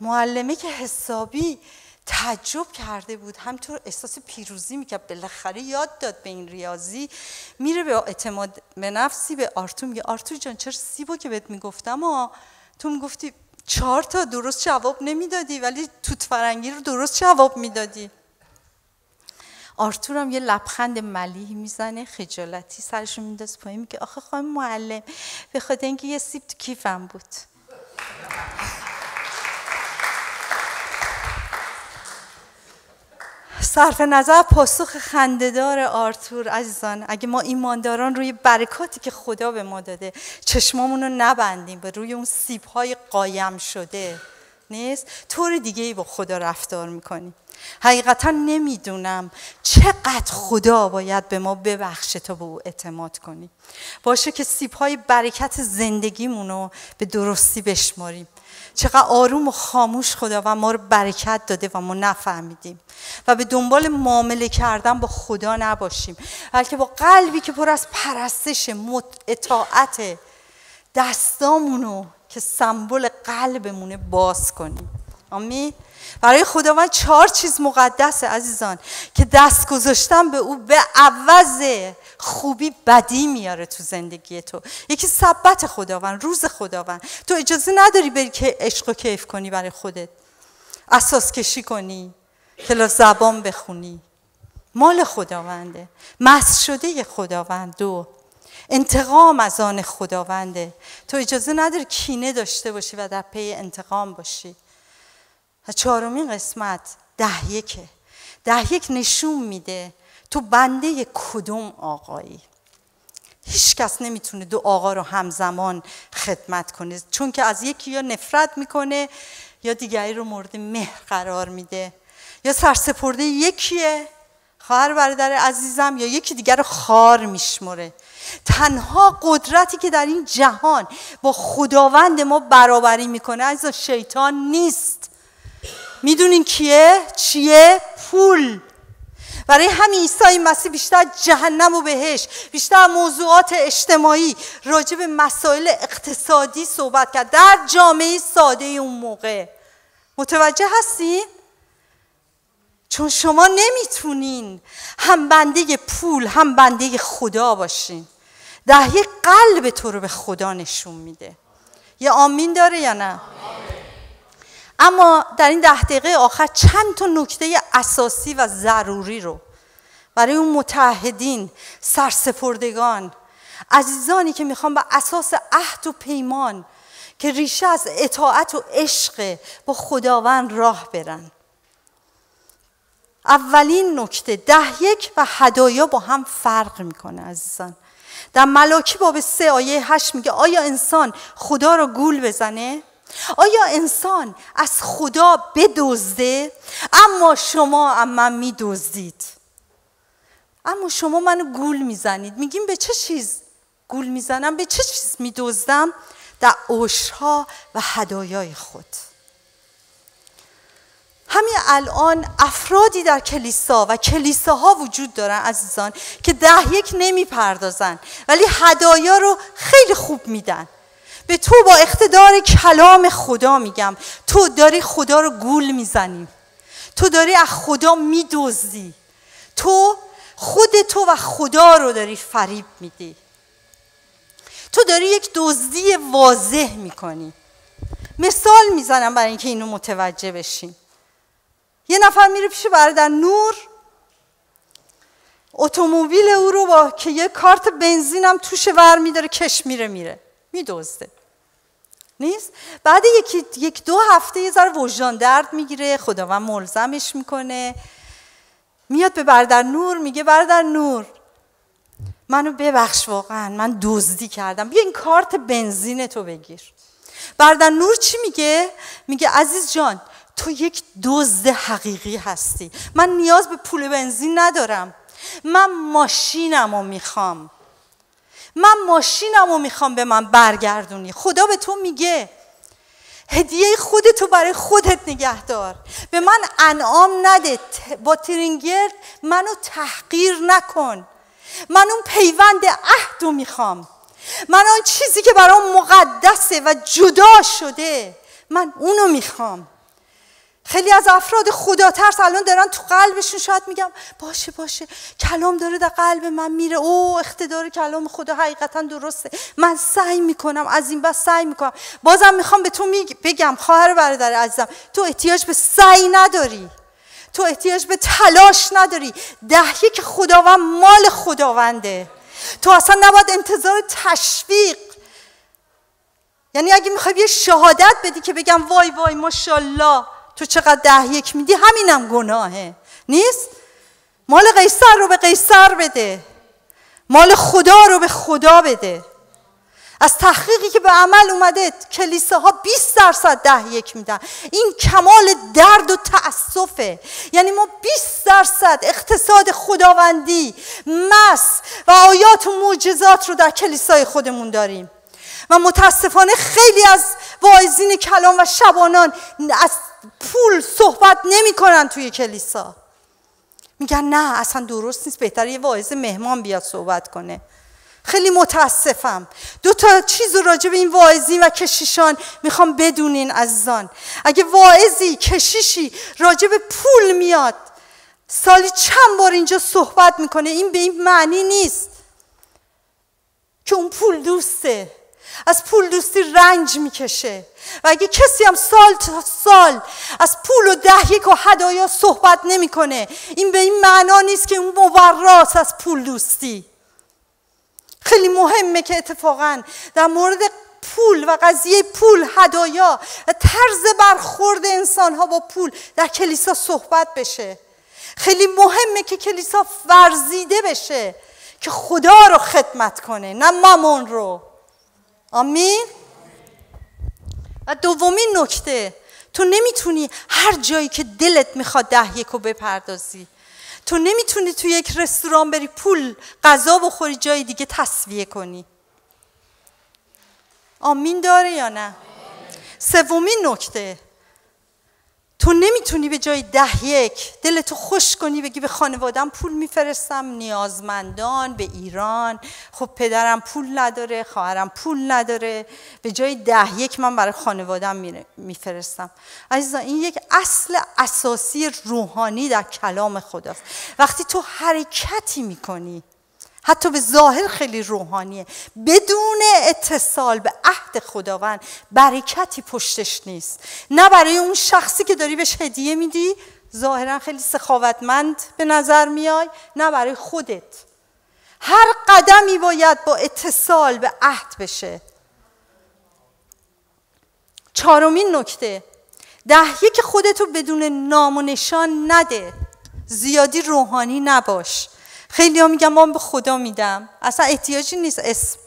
معلمه که حسابی تعجب کرده بود. همطور احساس پیروزی می‌کرد. بالاخره یاد داد به این ریاضی. میره به اعتماد به نفسی به آرتور میگه آرتور جان چرا سیبو که بهت می‌گفتم؟ تو می‌گفتی چهار تا درست جواب نمی‌دادی ولی توت فرنگی رو درست جواب می‌دادی. آرتور هم یه لبخند ملیح می‌زنه خجالتی سرشو مینداز پایین. میگه آخه خواهم معلم به خاطر اینکه یه سیب تو کیفم بود. صرف نظر پاسخ خندهدار آرتور عزیزان اگه ما ایمانداران روی برکاتی که خدا به ما داده چشمامون رو نبندیم به روی اون سیب های قایم شده نیست؟ طور دیگه ای با خدا رفتار می‌کنیم. حقیقتا نمی‌دونم چقدر خدا باید به ما ببخشه تا به او اعتماد کنیم. باشه که سیب های برکت زندگیمون رو به درستی بشماریم. چقدر آروم و خاموش خدا و ما رو برکت داده و ما نفهمیدیم. و به دنبال معامله کردن با خدا نباشیم. بلکه با قلبی که پر از پرستش اطاعت دستامونو که سمبل قلبمونه باز کنیم. آمین. برای خداوند چهار چیز مقدسه عزیزان که دست گذاشتن به او به عوض خوبی بدی میاره تو زندگی تو. یکی سبت خداوند روز خداوند. تو اجازه نداری بری که عشق و کیف کنی برای خودت. اساس کشی کنی کلاس زبان بخونی. مال خداونده. مس شده خداوند دو انتقام از آن خداونده. تو اجازه نداری کینه داشته باشی و در پی انتقام باشی. و چهارمین قسمت ده یکه ده یک نشون میده تو بنده کدوم آقایی. هیچ کس نمی‌تونه دو آقا رو همزمان خدمت کنه چون که از یکی یا نفرت می‌کنه یا دیگری رو مورد مهر قرار میده. یا سرسپرده یکیه خواهر برادر عزیزم یا یکی دیگر رو خار میشمره تنها قدرتی که در این جهان با خداوند ما برابری می‌کنه از شیطان نیست. می‌دونین کیه؟ چیه؟ پول برای همین عیسی مسیح بیشتر جهنم و بهش بیشتر موضوعات اجتماعی راجع به مسائل اقتصادی صحبت کرد در جامعه ساده اون موقع متوجه هستین؟ چون شما نمی‌تونین هم بنده پول هم بنده خدا باشین دهیه قلب تو رو به خدا نشون میده یه آمین داره یا نه؟ اما در این ده دقیقه آخر چند تا نکته اساسی و ضروری رو برای اون متحدین سرسپردگان عزیزانی که می‌خوان به اساس عهد و پیمان که ریشه از اطاعت و عشق با خداوند راه برن اولین نکته ده یک و هدایا با هم فرق می‌کنه عزیزان در ملاکی باب سه آیه هشت میگه آیا انسان خدا رو گول بزنه؟ آیا انسان از خدا بدزده؟ اما شما اما میدزدید. اما شما منو گول می‌زنید. میگیم به چه چیز گول می‌زنم؟ به چه چیز میدزدم؟ در عشرها و هدایای خود. همین الان افرادی در کلیسا و کلیساها وجود دارن عزیزان که ده یک نمی پردازن ولی هدایا رو خیلی خوب میدن. به تو با اقتدار کلام خدا میگم. تو داری خدا رو گول می‌زنی. تو داری از خدا میدزدی. تو خود تو و خدا رو داری فریب میدی. تو داری یک دزدی واضح می‌کنی. مثال می‌زنم برای اینکه اینو متوجه بشین. یه نفر میره پیش برادر نور. اتومبیل او رو با که یه کارت بنزینم توش ور میداره کش میره میره. میدزده. نیست. بعد یکی یک دو هفته یه ذره وجدان درد می‌گیره خداوند ملزمش می‌کنه. میاد به برادر نور میگه برادر نور منو ببخش واقعا من دزدی کردم. بیا این کارت بنزین تو بگیر. برادر نور چی میگه؟ میگه عزیز جان تو یک دزد حقیقی هستی. من نیاز به پول بنزین ندارم. من ماشینم رو می‌خوام. من ماشینم رو می‌خوام به من برگردونی. خدا به تو میگه. هدیه خودتو برای خودت نگه دار به من انعام نده. با ترینگر منو تحقیر نکن. من اون پیوند عهد رو می‌خوام. من آن چیزی که برام مقدسه و جدا شده من اونو می‌خوام. خیلی از افراد خدا ترس الان دارن تو قلبشون شاید میگم باشه باشه کلام داره در قلب من میره. او اقتدار کلام خدا حقیقتا درسته. من سعی می‌کنم از این بس سعی می‌کنم. بازم می‌خوام به تو بگم خواهر برادر عزیزم تو احتیاج به سعی نداری. تو احتیاج به تلاش نداری. دهیه که خداوند مال خداونده. تو اصلا نباید انتظار تشویق. یعنی اگه می‌خوای یه شهادت بدی که بگم وای وای ماشاءالله. تو چقدر ده یک میدی؟ همینم گناهه. نیست؟ مال قیصر رو به قیصر بده. مال خدا رو به خدا بده. از تحقیقی که به عمل اومده کلیساها 20 درصد ده یک میدن. این کمال درد و تأسفه. یعنی ما 20 درصد اقتصاد خداوندی مس و آیات و معجزات رو در کلیسای خودمون داریم. و متاسفانه خیلی از واعظین کلام و شبانان از پول صحبت نمی‌کنن توی کلیسا. میگن نه اصلا درست نیست. بهتر یه واعظ مهمان بیاد صحبت کنه. خیلی متاسفم. دو تا چیز راجع به این واعظین و کشیشان می‌خوام بدونین عزیزان. اگه واعظی کشیشی راجع به پول میاد سالی چند بار اینجا صحبت می‌کنه؟ این به این معنی نیست که اون پول دوسته. از پول دوستی رنج می‌کشه. و اگه کسی هم سال تا سال از پول و دهیک و هدایا صحبت نمی‌کنه این به این معنا نیست که اون مبراس از پول دوستی. خیلی مهمه که اتفاقا در مورد پول و قضیه پول هدایا و طرز برخورد انسان ها با پول در کلیسا صحبت بشه. خیلی مهمه که کلیسا ورزیده بشه که خدا رو خدمت کنه نه مامون رو. آمین؟ و دومین نکته تو نمی‌تونی هر جایی که دلت می‌خواد ده یکو بپردازی. تو نمی‌تونی تو یک رستوران بری پول غذا بخوری جای دیگه تصویه کنی. آمین داره یا نه؟ سومین نکته. تو نمی‌تونی به جای ده یک دلتو خوش کنی بگی به خانوادم پول میفرستم نیازمندان به ایران. خب پدرم پول نداره خواهرم پول نداره. به جای ده یک من برای خانوادم میفرستم. عزیزان این یک اصل اساسی روحانی در کلام خداست. وقتی تو حرکتی می‌کنی حتی به ظاهر خیلی روحانیه. بدون اتصال به عهد خداوند برکتی پشتش نیست. نه برای اون شخصی که داری بهش هدیه میدی ظاهرا خیلی سخاوتمند به نظر میای نه برای خودت. هر قدمی باید با اتصال به عهد بشه. چهارمین نکته ده که خودتو بدون نام و نشان نده. زیادی روحانی نباش. خیلی ها میگن من به خدا میدم. اصلا احتیاجی نیست. اسم.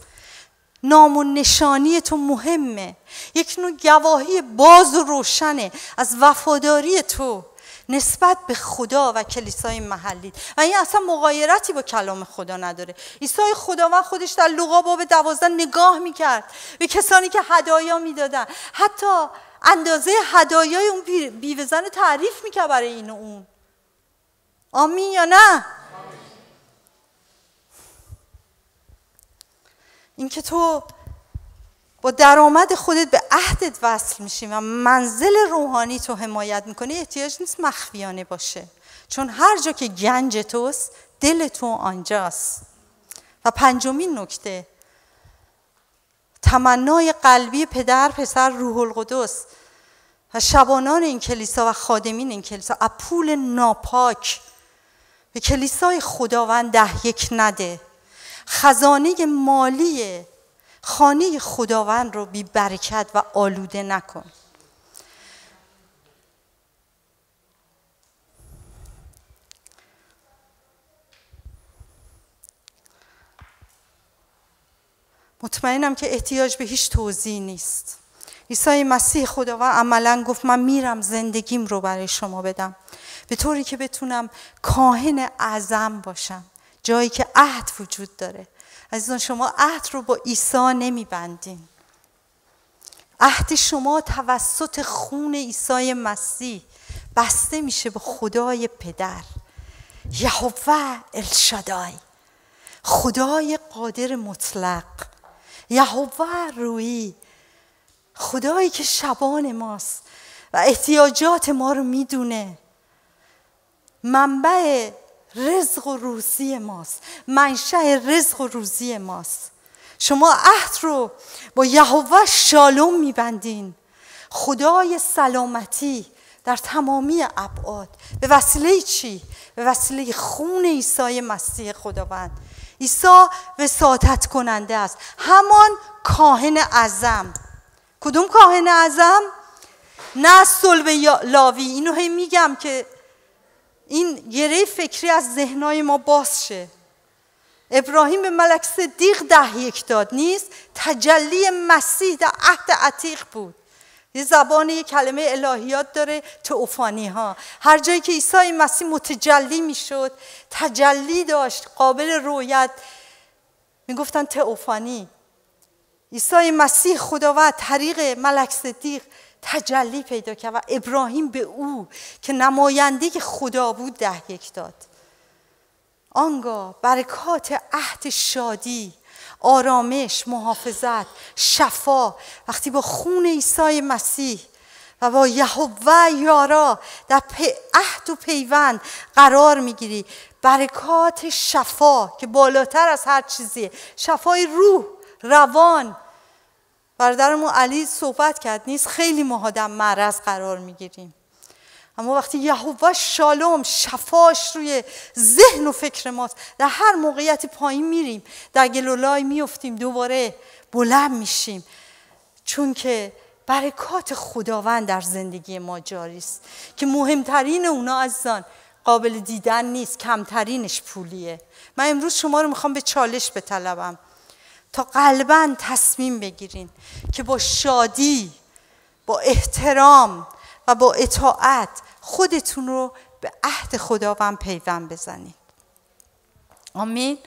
نام و نشانی تو مهمه. یک نوع گواهی باز و روشنه. از وفاداری تو. نسبت به خدا و کلیسای محلی. و این اصلا مقایرتی با کلام خدا نداره. عیسی خداوند خودش در لوقا باب دوازده نگاه می‌کرد به کسانی که هدایا می‌دادن. حتی اندازه هدایای اون بیوزن تعریف می‌کرد برای این و اون. آمین یا نه؟ اینکه تو با درآمد خودت به عهدت وصل میشی و منزل روحانی تو حمایت می‌کنی احتیاج نیست مخفیانه باشه. چون هر جا که گنج توست دل تو آنجاست. و پنجمین نکته تمنای قلبی پدر پسر روح القدس و شبانان این کلیسا و خادمین این کلیسا. از پول ناپاک. به کلیسای خداوند ده یک نده. خزانه مالی خانه خداوند رو بی برکت و آلوده نکن. مطمئنم که احتیاج به هیچ توضیح نیست. عیسی مسیح خداوند عملا گفت من میرم زندگیم رو برای شما بدم. به طوری که بتونم کاهن اعظم باشم. جایی که عهد وجود داره. عزیزان شما عهد رو با عیسی نمیبندین. عهد شما توسط خون عیسی مسیح بسته میشه به خدای پدر یهوه الشدای خدای قادر مطلق. یهوه روی خدایی که شبان ماست و احتیاجات ما رو می‌دونه. منبع رزق و روزی ماست. منشأ رزق و روزی ماست. شما عهد رو با یهوه شالوم میبندین. خدای سلامتی در تمامی ابعاد. به وسیله چی؟ به وسیله خون عیسی مسیح خداوند. عیسی وساطت کننده است. همان کاهن اعظم. کدوم کاهن اعظم؟ نه صلب لاوی. اینو هی میگم که این گره فکری از ذهنای ما باز شه. ابراهیم به ملک صدیق ده یک داد. نیست تجلی مسیح در عهد عتیق بود. یه زبان یه کلمه الهیات داره توفانی ها هر جایی که عیسی مسیح متجلی می‌شد تجلی داشت قابل رویت. می‌گفتن تئوفانی عیسی مسیح خداوند طریق ملک صدیق. تجلی پیدا کرد و ابراهیم به او که نماینده خدا بود ده یک داد. آنگاه برکات عهد شادی آرامش محافظت شفا وقتی با خون عیسی مسیح و با یهوه یارا در عهد و پیوند قرار می‌گیری. برکات شفا که بالاتر از هر چیزیه. شفای روح روان برادرمون علی صحبت کرد. نیست خیلی ما در معرض قرار می‌گیریم. اما وقتی یهوه شالوم شفاش روی ذهن و فکر ماست در هر موقعیتی پایین میریم در گلولای میفتیم دوباره بلند میشیم. چون که برکات خداوند در زندگی ما جاری است. که مهمترین اونا عزیزان قابل دیدن نیست کمترینش پولیه. من امروز شما رو می‌خوام به چالش بطلبم. تا قلبا تصمیم بگیرین که با شادی با احترام و با اطاعت خودتون رو به عهد خداوند پیوند بزنید آمین.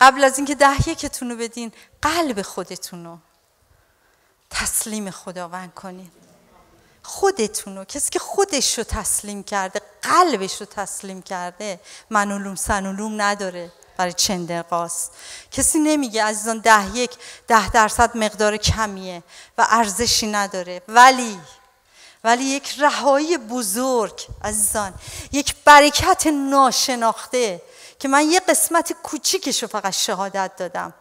قبل از اینکه ده یکتون رو بدین قلب خودتون رو تسلیم خداوند کنید خودتون رو کسی که خودش رو تسلیم کرده قلبش رو تسلیم کرده منولوم سنولوم نداره. برای چندقاس کسی نمیگه عزیزان ده یک ده درصد مقدار کمیه و ارزشی نداره. ولی ولی یک رهایی بزرگ عزیزان یک برکت ناشناخته که من یه قسمت کوچیکش رو فقط شهادت دادم.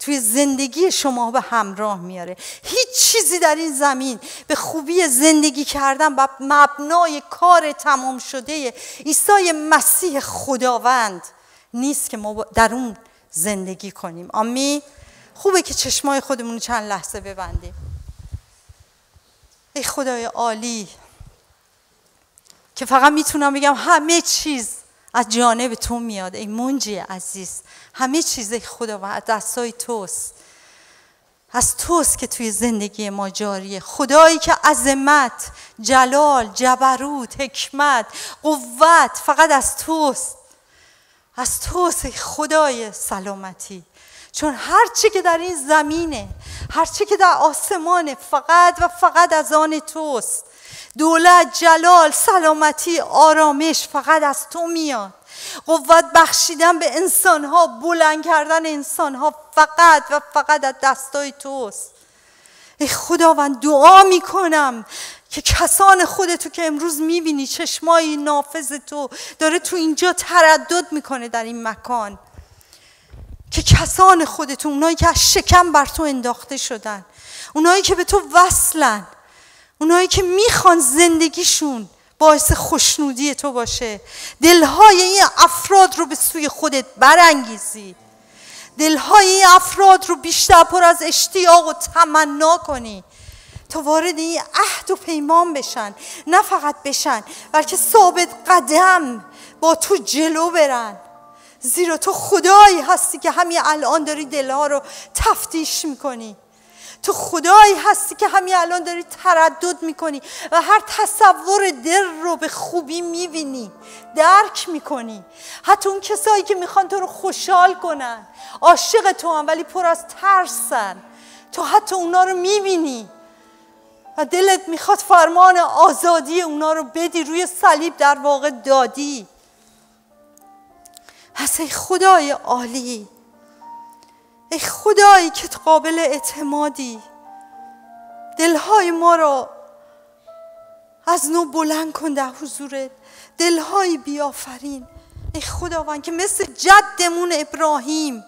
توی زندگی شما به همراه میاره. هیچ چیزی در این زمین به خوبی زندگی کردن و مبنای کار تمام شده عیسی مسیح خداوند نیست که ما در اون زندگی کنیم. آمین خوبه که چشمای خودمون چند لحظه ببندیم. ای خدای عالی که فقط می‌تونم بگم همه چیز از جانب تو میاد. ای منجی عزیز همه چیز خدا و دستای توست. از توست که توی زندگی ما جاریه. خدایی که عظمت جلال جبروت حکمت قوت فقط از توست. از توست خدای سلامتی. چون هر چی که در این زمینه هر چی که در آسمانه فقط و فقط از آن توست. دولت جلال سلامتی آرامش فقط از تو میاد. قوت بخشیدن به انسانها بلند کردن انسانها فقط و فقط از دستای توست. ای خداوند دعا می‌کنم. که کسان خودتو که امروز می‌بینی چشمای نافذ تو داره تو اینجا تردد می‌کنه در این مکان. که کسان خودتون اونایی که از شکم بر تو انداخته شدن اونایی که به تو وصلن اونایی که می‌خوان زندگیشون باعث خوشنودی تو باشه. دلهای این افراد رو به سوی خودت برانگیزی. دلهای این افراد رو بیشتر پر از اشتیاق و تمنا کنی. تا وارد این عهد و پیمان بشن نه فقط بشن بلکه ثابت قدم با تو جلو برن. زیرا تو خدایی هستی که همین الان داری دلها رو تفتیش می‌کنی. تو خدایی هستی که همین الان داری تردد می‌کنی و هر تصور دل رو به خوبی می‌بینی درک می‌کنی. حتی اون کسایی که می‌خوان تو رو خوشحال کنن عاشق تو هم ولی پر از ترسن. تو حتی اونا رو می‌بینی. و دلت می‌خواد فرمان آزادی اونا رو بدی روی صلیب در واقع دادی. پس ای خدای عالی ای خدایی که قابل اعتمادی دلهای ما را از نو بلند کن در حضورت. دلهایی بیافرین. ای خداوند که مثل جدمون ابراهیم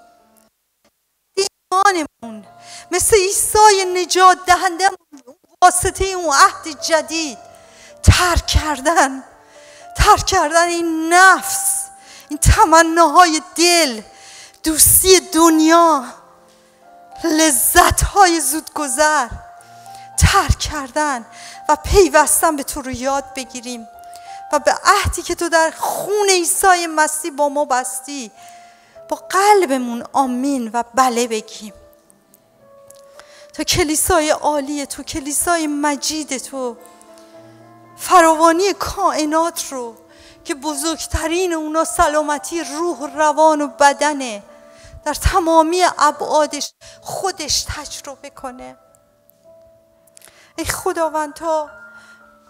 ایمانمون مثل عیسی نجات دهنده واسطه اون عهد جدید ترک کردن ترک کردن این نفس این تمناهای دل دوستی دنیا لذت های زودگذر ترک کردن و پیوستن به تو رو یاد بگیریم و به عهدی که تو در خون عیسی مسیح با ما بستی با قلبمون آمین و بله بگیم. تا کلیسای عالی تو کلیسای مجید تو. فراوانی کائنات رو که بزرگترین اونا سلامتی روح روان و بدنه در تمامی ابعادش خودش تجربه کنه. ای خداوند تا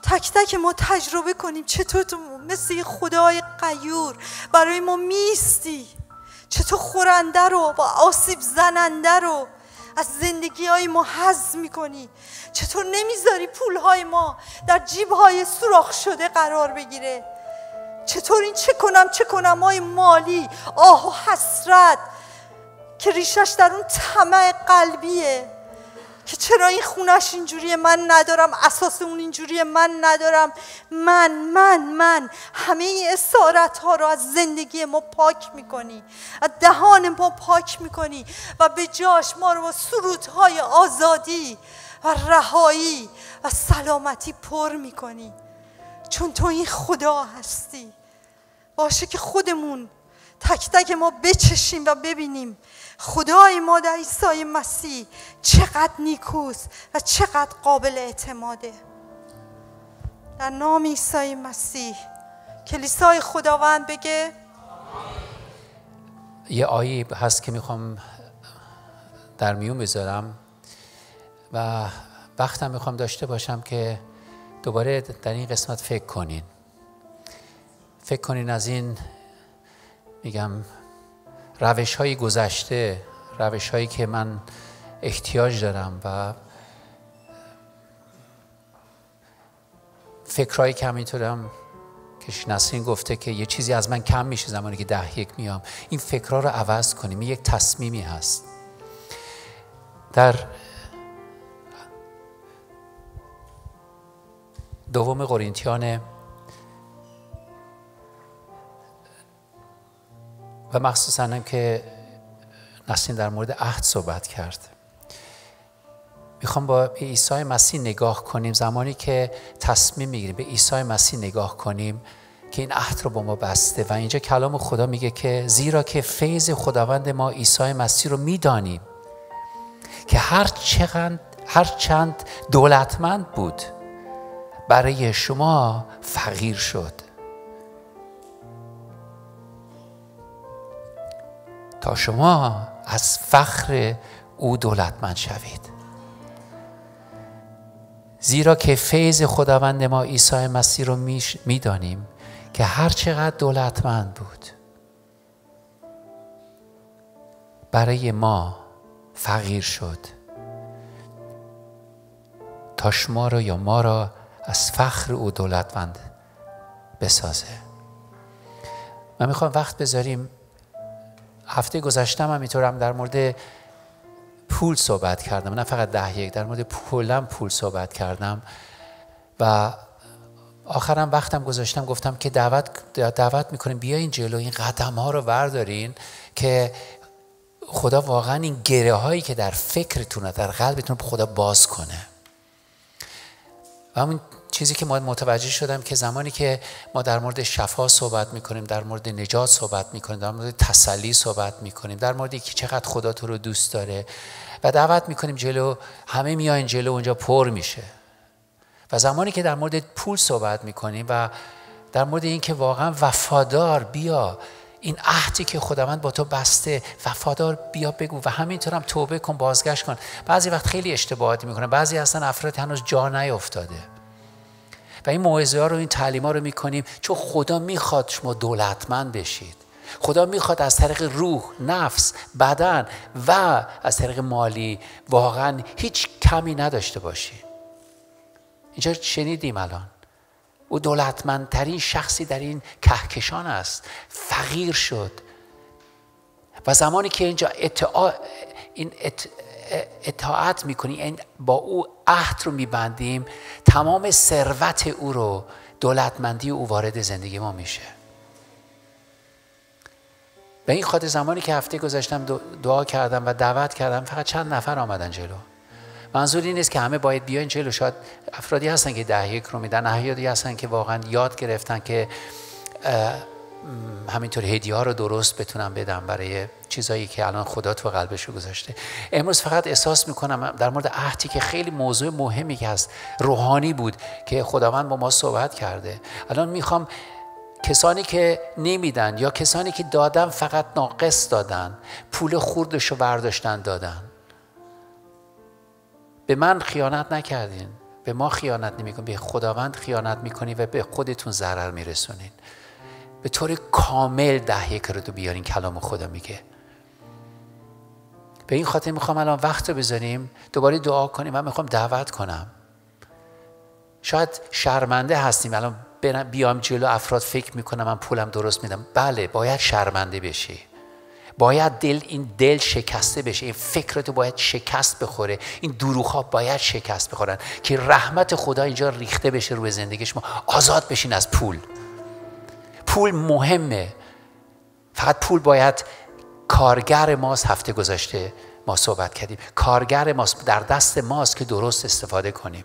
تک تک ما تجربه کنیم چطور تو مثل خدای قیور برای ما میستی. چطور خورنده رو با آسیب زننده رو از زندگی های ما حز می‌کنی. چطور نمی‌ذاری پول های ما در جیب های سوراخ شده قرار بگیره؟ چطور این چه کنم چه کنم؟ های مالی آه و حسرت که ریشش در اون طمع قلبیه. که چرا این خونش اینجوری من ندارم اساس اون اینجوری من ندارم. من من من. همه اسارت ها رو از زندگی ما پاک می‌کنی. از دهان ما پاک می‌کنی. و به جاش ما رو با سرودهای آزادی و رهایی و سلامتی پر می‌کنی. چون تو این خدا هستی. باشه که خودمون تک تک ما بچشیم و ببینیم خدای ما در عیسی مسیح چقدر نیکوست و چقدر قابل اعتماده. در نام عیسی مسیح کلیسای خداوند بگه یه آیه هست که می‌خوام در میون بذارم و وقتم می‌خوام داشته باشم که دوباره در این قسمت فکر کنین. فکر کنین از این میگم روش های گذشته روش هایی که من احتیاج دارم و فکرهایی که همینطورم که نسرین گفته که یه چیزی از من کم میشه زمانی که ده یک میام این فکرها رو عوض کنیم. یک تصمیمی هست. در دوم قرینتیان و مخصوصا هم که نسین در مورد عهد صحبت کرد. می‌خوام با عیسی مسیح نگاه کنیم. زمانی که تصمیم می‌گیریم به عیسی مسیح نگاه کنیم که این عهد رو با ما بسته. و اینجا کلام خدا میگه که زیرا که فیض خداوند ما عیسی مسیح رو می‌دانیم که هر چقدر هر چند دولتمند بود برای شما فقیر شد. شما از فخر او دولتمند شوید. زیرا که فیض خداوند ما عیسی مسیح رو می‌دانیم که هر چقدر دولتمند بود برای ما فقیر شد. تا شما را یا ما را از فخر او دولتمند بسازه. من می‌خوام وقت بذاریم. هفته گذشتم هم اینطورم در مورد پول صحبت کردم. نه فقط ده یک در مورد پولم پول صحبت کردم. و آخرم وقتم گذاشتم گفتم که دعوت دعوت می‌کنیم بیاین جلو این قدم ها رو بردارین که خدا واقعا این گره هایی که در فکرتونه در قلبتون خدا باز کنه. و همون چیزی که ما متوجه شدم که زمانی که ما در مورد شفا صحبت می‌کنیم در مورد نجات صحبت می‌کنیم در مورد تسلی صحبت می‌کنیم در مورد که چقدر خدا تو رو دوست داره و دعوت می‌کنیم جلو همه میاین جلو اونجا پر میشه. و زمانی که در مورد پول صحبت می‌کنیم و در مورد اینکه واقعا وفادار بیا این عهدی که خداوند با تو بسته وفادار بیا بگو و همینطور هم توبه کن بازگشت کن. بعضی وقت خیلی اشتباهاتی می‌کنن بعضی هستن افراد هنوز جا نیافتاده. و این موعظه ها رو این تعلیم ها رو می‌کنیم. چون خدا می‌خواد شما دولتمند بشید. خدا می‌خواد از طریق روح، نفس، بدن و از طریق مالی واقعا هیچ کمی نداشته باشی. اینجا شنیدیم الان. او دولتمندترین شخصی در این کهکشان است. فقیر شد. و زمانی که اینجا اطاع... این اطاعت می‌کنی. این با او عهد رو میبندیم. تمام ثروت او رو دولتمندی او وارد زندگی ما میشه. به این خاطر زمانی که هفته گذاشتم دعا کردم و دعوت کردم فقط چند نفر آمدن جلو. منظور این نیست که همه باید بیاین جلو. شاید افرادی هستن که ده یک رو میدن احیادی هستن که واقعا یاد گرفتن که همینطور هدیه ها رو درست بتونم بدم برای چیزایی که الان خدا تو قلبش گذاشته. امروز فقط احساس می‌کنم در مورد عهدی که خیلی موضوع مهمی که هست روحانی بود که خداوند با ما صحبت کرده. الان می‌خوام کسانی که نمیدن یا کسانی که دادن فقط ناقص دادن پول خوردش رو برداشتن دادن. به من خیانت نکردین. به ما خیانت نمی‌کنین. به خداوند خیانت می‌کنی و به خودتون ضرر میرسونین. به طور کامل ده یک رو بیارین کلام خدا میگه. به این خاطر می‌خوام الان وقت رو بذاریم دوباره دعا کنیم. و می‌خوام دعوت کنم. شاید شرمنده هستیم. الان بیام جلو افراد فکر می‌کنم من پولم درست میدم. بله باید شرمنده بشی. باید دل این دل شکسته بشه. این فکرتو باید شکست بخوره. این دروغ ها باید شکست بخورن. که رحمت خدا اینجا ریخته بشه روی زندگی شما. آزاد بشین از پول. پول مهمه. فقط پول باید کارگر ماست. هفته گذاشته ما صحبت کردیم. کارگر ماست. در دست ماست که درست استفاده کنیم.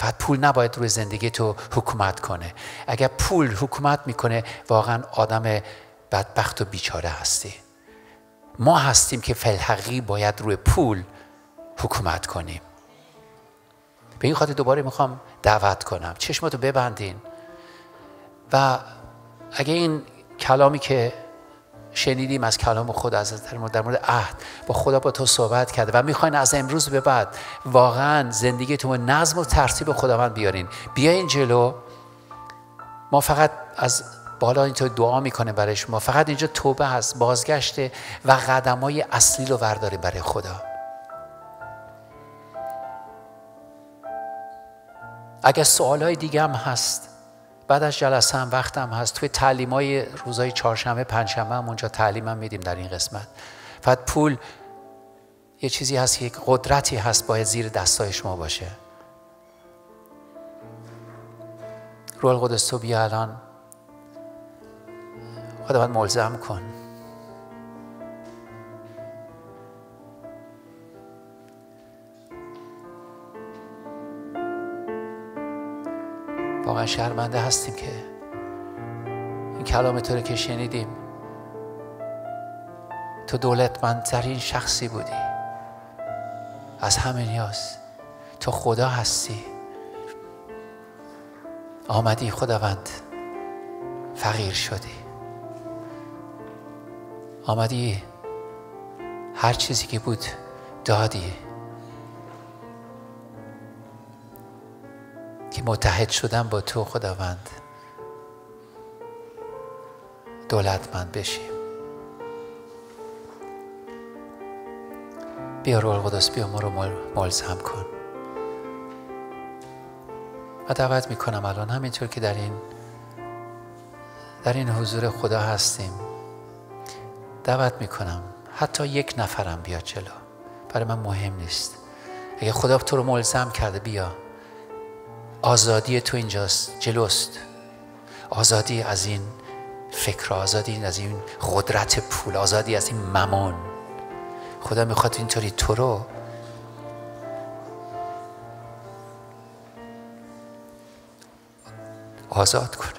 فقط پول نباید روی زندگی تو حکومت کنه. اگر پول حکومت می‌کنه واقعا آدم بدبخت و بیچاره هستی. ما هستیم که فلحقی باید روی پول حکومت کنیم. به این خاطر دوباره می‌خوام دعوت کنم. چشماتو ببندین. و اگه این کلامی که شنیدیم از کلام خدا از در مورد, در مورد عهد با خدا با تو صحبت کرده و می‌خواین از امروز به بعد واقعا زندگیتون نظم و ترتیب خداوند بیارین بیاین جلو. ما فقط از بالا اینطور دعا می‌کنه برای شما. فقط اینجا توبه هست بازگشته و قدم های اصلی رو ورداریم برای خدا. اگر سوال های دیگه هم هست بعد از جلسه هم وقت هم هست. توی تعلیم های روزهای چهارشنبه پنجشنبه هم اونجا تعلیم هم میدیم در این قسمت. فقط پول یه چیزی هست که قدرتی هست باید زیر دستای شما باشه. روح القدس تو بیا الان. خداوند ملزم کن. واقعا شرمنده هستیم که این کلام تو رو که شنیدیم تو دولتمندترین شخصی بودی. از همه نیاز تو خدا هستی. آمدی خداوند فقیر شدی. آمدی هر چیزی که بود دادی. متحد شدن با تو خداوند. دولتمند بشیم. بیا روح القدس بیا ما رو ملزم کن. و دعوت می‌کنم الان همینطور که در این در این حضور خدا هستیم. دعوت می‌کنم حتی یک نفرم بیا جلو. برای من مهم نیست. اگه خدا تو رو ملزم کرده بیا. آزادی تو اینجاست جلوست. آزادی از این فکر آزادی از این قدرت پول آزادی از این ممان. خدا می‌خواد اینطوری تو رو آزاد کنه.